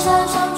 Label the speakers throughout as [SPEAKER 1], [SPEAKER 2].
[SPEAKER 1] 车窗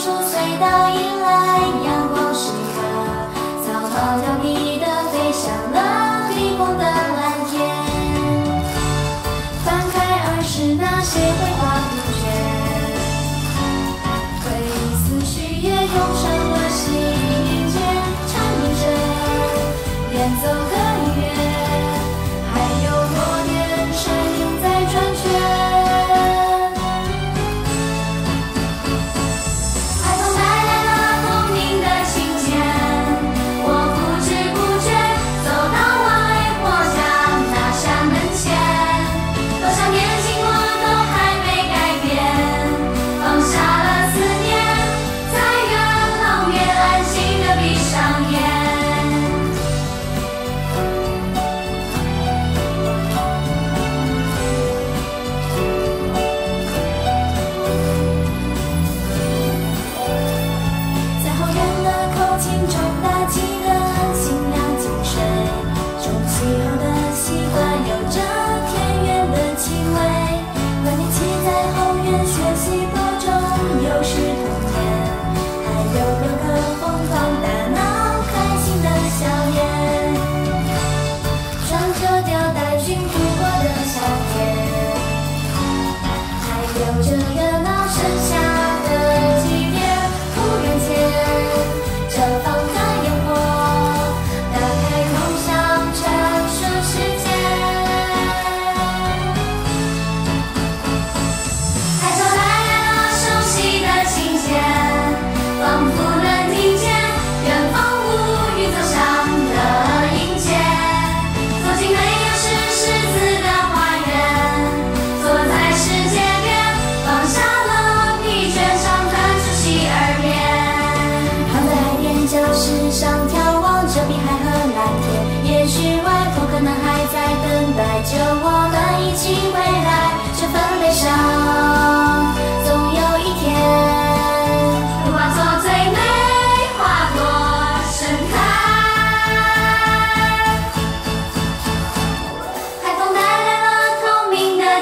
[SPEAKER 1] 学习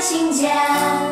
[SPEAKER 1] 心间。